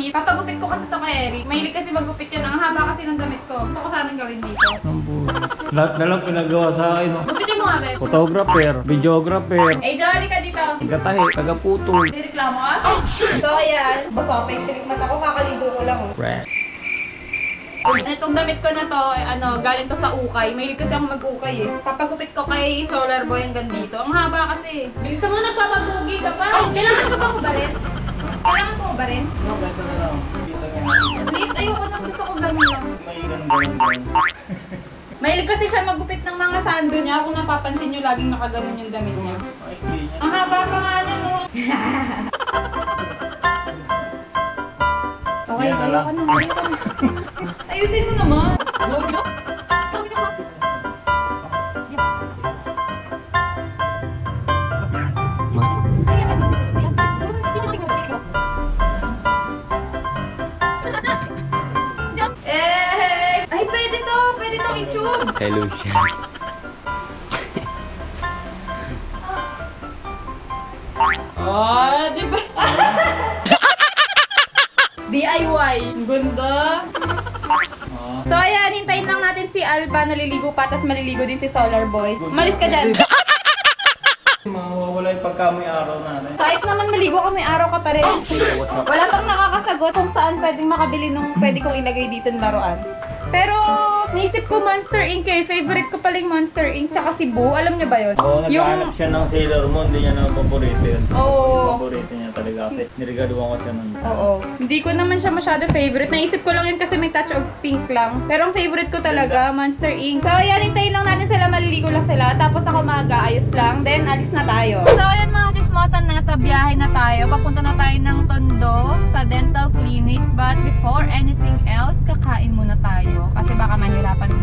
ang aking outfit. Papagupit ko kasi ito kay Eric. Mahilig kasi magupit yan. Ang haba kasi ng damit ko. Gusto ko sanang gawin dito. Ang buhay. Lahat na lang pinagawa sa akin. oh. Gupitin mo nga, Beth. Photographer, videographer, Eh, Jolly ka dito. tagatahi, tagaputol. Hindi reklamo ka? So, ayan. Basa pa yung silik mata ko. Kakaligo ko lang. Oh. Rap. Itong damit ko na to, eh, ano, galing to sa ukay. Mahilig kasi ako mag-ukay eh. Papagupit ko kay Solar Boy hanggang dito. Ang haba kasi. Bilis mo nagpapapugi ka pa. Kailangan ko ba ko ba rin? Kailangan ko ba rin? No, ganito na lang. Sweet, ayoko na gusto ko ganun lang. May ganun Mahilig kasi siya magupit ng mga sando niya. Kung napapansin niyo, laging nakaganon yung damit niya. Ay, clean yan. Ang haba pa nga na, no? okay, ayoko na. ayoko na. Ayusin mo naman. Kay Lucia. Oh, di ba? DIY. Ang Ganda. Oh. So, ayan, hintayin lang natin si Alba. Naliligo pa, tapos maliligo din si Solar Boy. Umalis ka dyan. Mawawala yung pagkamoy araw natin. Kahit naman maligo ka, may araw ka pa rin. Wala pang nakakasagot kung saan pwedeng makabili nung pwede kong ilagay dito ng laruan. Pero, naisip ko Monster Inc. eh. Favorite ko paling Monster Inc. Tsaka si Boo. Alam niyo ba yun? Oo, nagkahanap siya ng Sailor Moon. Hindi niya naman paborito yun. Oo. Paborito niya talaga kasi nirigaluhan ko siya nun. Oo. Hindi ko naman siya masyado favorite. Naisip ko lang yun kasi may touch of pink lang. Pero ang favorite ko talaga, Monster Inc. So, ayan, hintayin lang natin sila. Maliligo lang sila. Tapos ako mag-aayos lang. Then, alis na tayo. So, ayan mga chismosan, nasa biyahe na tayo. Papunta na tayo ng Tondo sa dental clinic. But before anything else, kakain muna tayo. Kasi baka mahirapan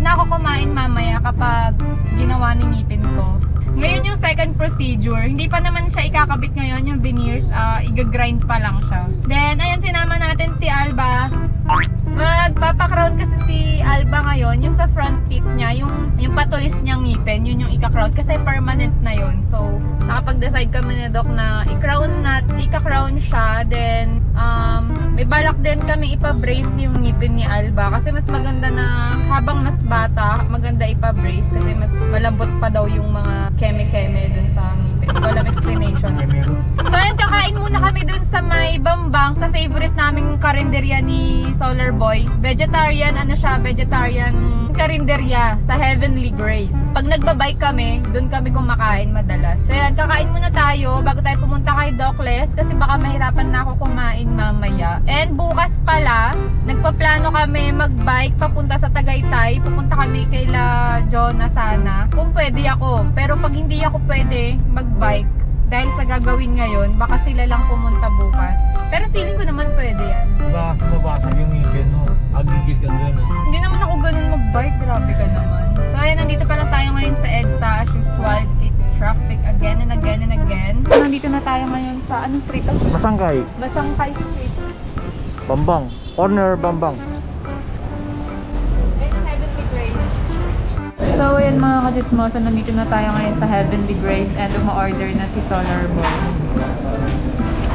na ako kumain mamaya kapag ginawa ni ngipin ko. Ngayon yung second procedure, hindi pa naman siya ikakabit ngayon yung veneers, ah iga-grind pa lang siya. Then, ayan, sinama natin si Alba. Magpapakrown kasi si Alba ngayon, yung sa front teeth niya, yung, yung patulis niyang ngipin, yun yung ika-crown kasi permanent na yun. So, nakapag-decide kami ni Doc na i-crown na, ika-crown siya, then, um, may balak din kami ipa-brace yung ngipin ni Alba kasi mas maganda na habang mas bata, maganda ipa-brace kasi mas malambot pa daw yung mga keme-keme explanation. So ayun, kakain muna kami dun sa may bambang, sa favorite naming karinderya ni Solar Boy. Vegetarian, ano siya, vegetarian karinderya sa Heavenly Grace. Pag nagbabike kami, dun kami kumakain madalas. So yan, kakain muna tayo bago tayo pumunta kay Docless kasi baka mahirapan na ako kumain mamaya. And bukas pala, nagpaplano kami magbike papunta sa Tagaytay. Pupunta kami kay La Jonah sana. Kung pwede ako. Pero pag hindi ako pwede magbike, dahil sa gagawin ngayon, baka sila lang pumunta bukas. Pero feeling ko naman pwede yan. Baka mabasag yung ngipin mo. Agigil ka gano'n. Hindi naman ako ganun mag-bike. Grabe ka naman. So, ayan, nandito pala tayo ngayon sa EDSA. As usual, it's traffic again and again and again. Nandito na tayo ngayon sa anong street of Masangkay. Basangkay Street. Bambang. Corner Bambang. So, ayan mga kajismosa, nandito na tayo ngayon sa Heavenly Grace and uma-order na si Solar Boy.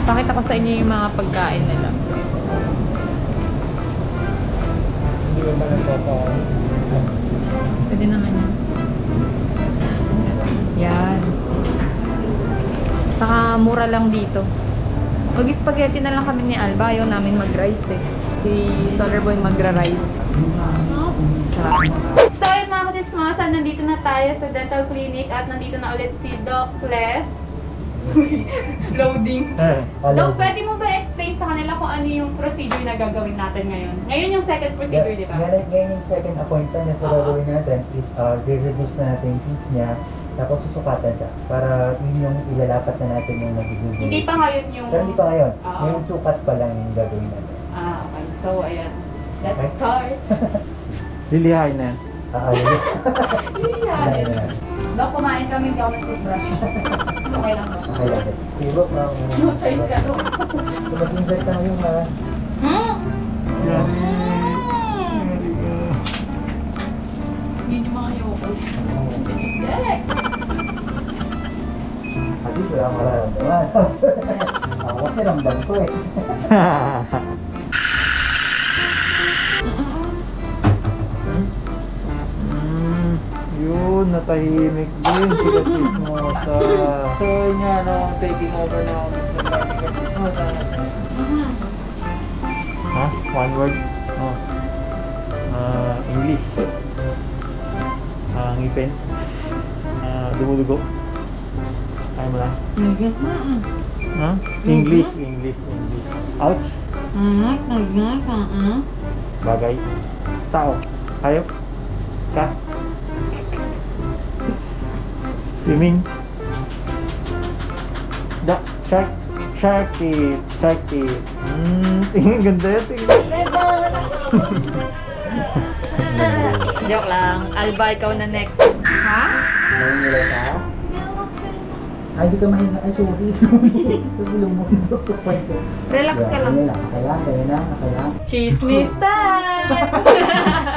Pakita ko sa inyo yung mga pagkain nila. Pwede naman yan. Yan. Saka mura lang dito. Mag-spaghetti na lang kami ni Alba. Ayaw namin mag-rice eh. Si Solar Boy magra-rice. Sarap. So mga kasismasa, nandito na tayo sa dental clinic at nandito na ulit si Doc Les. Loading. Eh, Doc, pwede mo ba explain sa kanila kung ano yung procedure na gagawin natin ngayon? Ngayon yung second procedure, di ba? Ngayon, ngayon yung second appointment niya, so Oo. gagawin natin is uh, re-reduce na natin yung teeth niya, tapos susukatan siya, para yun yung ilalapat na natin yung nagiging Hindi pa ngayon yung... Pero hindi pa ngayon. Oo. Ngayon sukat pa lang yung gagawin natin. Ah, okay. So, ayan. Let's Okay. start. Lilihain na yan. Ah, ayun. Yeah. Ayun na. Dok, kumain kami, hindi ako nag-toothbrush. Okay lang ba? Okay lang. Diba, ma'am? No choice ka, mag-invite ka ngayon, ha? Hmm? Yan. Yun yung mga ayoko. Direct. Hindi, wala akong mararamdaman. Ako kasi ramdam ko eh. yun, natahimik din si Katismosa. So yun nga, no, taking over na ako sa. Ha? One word? Oh. Ah, English. Ah, ngipin. Ah, dumudugo. Kaya mo lang. Ha? English, English, English. Ouch. Bagay. Tao. Hayop. Ka. Swimming. Da. Shark. Sharky. Sharky. Hmm, tingin ganda yun. Tingin. Joke lang. Alba, ikaw na next. Ha? Ngayon nila ka? Ay, di ka mahina. Ay, sorry. Mundo. Kwento. Relax ka lang. Ganyan lang. Okay lang, ganyan lang. Okay lang. Chismis time!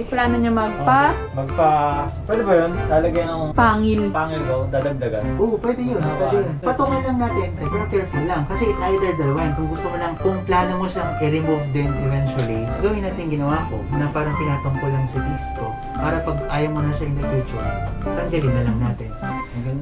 Boy? Plano niya magpa? Magpa... Pwede ba yun? Lalagyan ng Pangil. pangil ko, dadagdagan. Oo, pwede yun. Ah, Pwede yun. Patungan lang natin. eh, Pero careful lang. Kasi it's either the one. Kung gusto mo lang, kung plano mo siyang i-remove din eventually, gawin natin ginawa ko na parang pinatong ko lang sa teeth ko. Para pag ayaw mo na siya in the future, tanggalin na lang natin.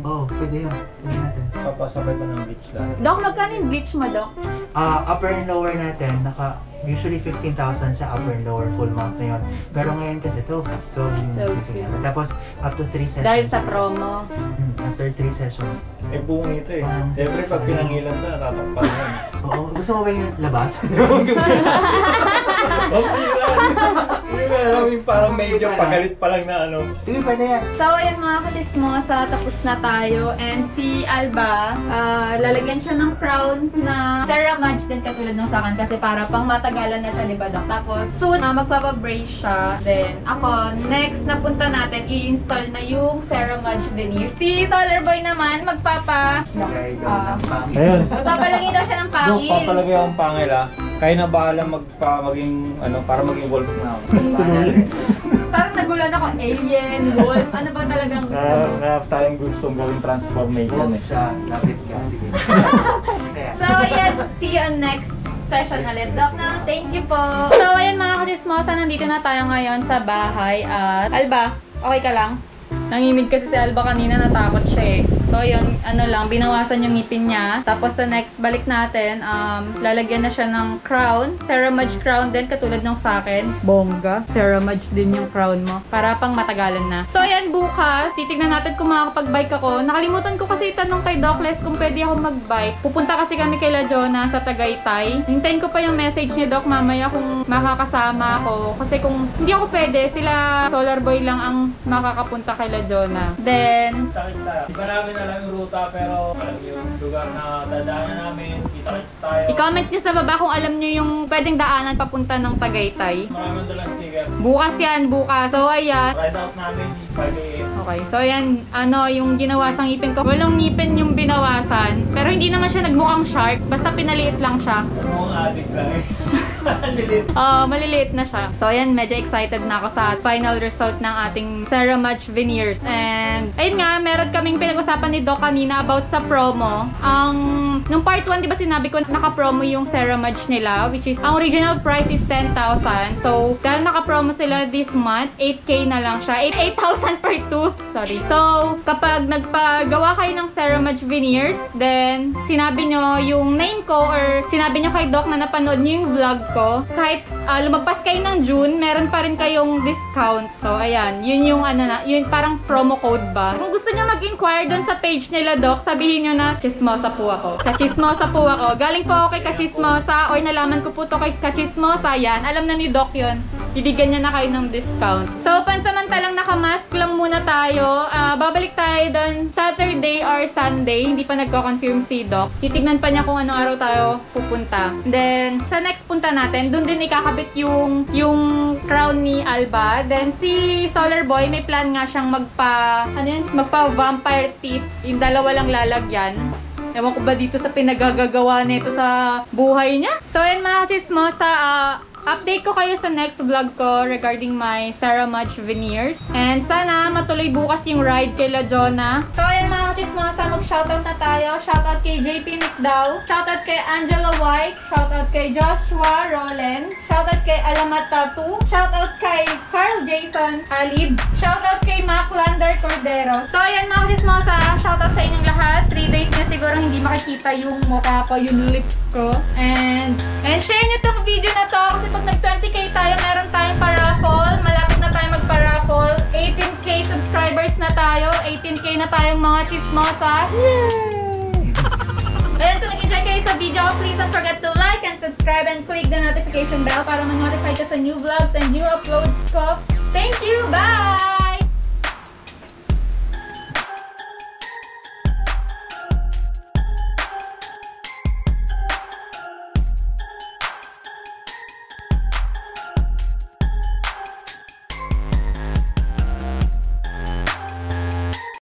Oo, oh, pwede yun. Pwede natin. Papasabay ko ng bleach lang. Doc, magkano yung bleach mo, Doc? Ah, upper and lower natin, naka usually 15,000 sa upper and lower full month na yun. Pero ngayon kasi 12, 12 yung Twelve, sisig yeah. natin. Tapos up to 3 sessions. Dahil sa promo. Hmm, after 3 sessions. Eh, buong ito eh. Siyempre, pag pinangilan na, natatakpan yan. Oo, gusto mo ba yung labas? Okay lang. Hindi alam yung parang medyo pagalit pa lang na ano. Sige, pwede yan. So, ayan mga katismosa, tapos na tayo. And si Alba, ah, lalagyan siya ng crown na Sarah Madge din katulad ng sa akin kasi para pang matagalan na siya, di ba, Doc? Tapos, soon, uh, magpapabrace siya. Then, ako, next na punta natin, i-install na yung Sarah Madge veneer. Si Solar Boy naman, magpapa... Okay, go. Ah. Ayun. Magpapalagay daw siya ng Pangil. papalagay akong pangil ah. Kaya na bahala magpa, maging, ano, para maging wolf na ako. Parang nagulan ako, alien, wolf, ano ba talagang gusto mo? na tayong gustong gawing transformation Wolf eh. siya. Lapit ka. Sige. So, ayan, see you on next session ulit. Doc na, thank you po. So, ayan mga katismosa, nandito na tayo ngayon sa bahay at... Alba, okay ka lang? Nanginig kasi si Alba kanina, natakot siya eh. So, yun, ano lang, binawasan yung ngipin niya. Tapos sa next balik natin, um, lalagyan na siya ng crown. Ceramage crown din, katulad ng sa akin. Bongga. Ceramage din yung crown mo. Para pang matagalan na. So, ayan, bukas, titignan natin kung makakapag-bike ako. Nakalimutan ko kasi itanong kay Doc Les kung pwede ako mag-bike. Pupunta kasi kami kay La Jona sa Tagaytay. Hintayin ko pa yung message ni Doc mamaya kung makakasama ako. Kasi kung hindi ako pwede, sila Solar Boy lang ang makakapunta kay La Jona. Then. Di ba namin alam yung ruta pero alam yung lugar na dadaanan namin. Kita-kits tayo. i-comment nyo sa baba kung alam nyo yung pwedeng daanan papunta ng Tagaytay. Maraming dalang sticker. Bukas yan, bukas. So, ayan. Ride out namin 5 a.m. Okay, so ayan, ano, yung ginawasang ngipin ko. Walang ngipin yung binawasan. Pero hindi naman siya nagmukhang shark. Basta pinaliit lang siya. Mukhang addict lang eh. Lilit. Ah, maliliit na siya. So, ayan, medyo excited na ako sa final result ng ating Ceramage veneers. And, ayun nga, meron kaming pinag-usapan ni Doc kanina about sa promo. Ang, nung part 1, di ba sinabi ko, naka-promo yung Ceramage nila, which is, ang original price is 10,000. So, dahil naka-promo sila this month, 8K na lang siya. 8,000 per tooth. Sorry. So, kapag nagpagawa kayo ng Ceramage veneers, then, sinabi nyo yung name ko or sinabi nyo kay Doc na napanood nyo yung vlog ko, kahit ah, lumagpas kayo ng June, meron pa rin kayong discount. So, ayan. Yun yung ano na, yun parang promo code ba. Kung gusto nyo mag-inquire dun sa page nila, Doc, sabihin nyo na, chismosa po ako. Kachismosa po ako. Galing po ako kay Kachismosa or nalaman ko po to kay Kachismosa. Yan. Alam na ni Doc yun. Bibigyan niya na kayo ng discount. So, pansamantalang nakamask lang muna tayo. Ah, babalik tayo doon Saturday or Sunday. Hindi pa nagko-confirm si Doc. Titignan pa niya kung anong araw tayo pupunta. Then, sa next punta natin, doon din ikakabit yung, yung crown ni Alba. Then, si Solar Boy, may plan nga siyang magpa, ano yun? Magpa-vampire teeth. Yung dalawa lang lalagyan. Ewan ko ba dito sa pinagagagawa nito sa buhay niya. So, yan mga chismosa, ah, update ko kayo sa next vlog ko regarding my Sarah Mudge veneers. And sana matuloy bukas yung ride kay La Jonah. So, ayan mga chismosa, mag-shoutout na tayo. Shoutout kay JP McDowell. Shoutout kay Angela White. Shoutout kay Joshua Roland. Shoutout kay Alamat Tattoo. Shoutout kay Carl Jason Alib. Shoutout kay Mac Lander Cordero. So, ayan mga chismosa, shoutout sa inyong makikita yung mukha ko, yung lips ko. And, and share nyo tong video na to kasi pag nag-20k tayo, meron tayong paraffle. Malapit na tayo mag-paraffle. 18k subscribers na tayo. 18k na tayong mga chismosa. Yay! Ayan, kung nag-enjoy kayo sa video ko, please don't forget to like and subscribe and click the notification bell para ma-notify ka sa new vlogs and new uploads ko. Thank you! Bye!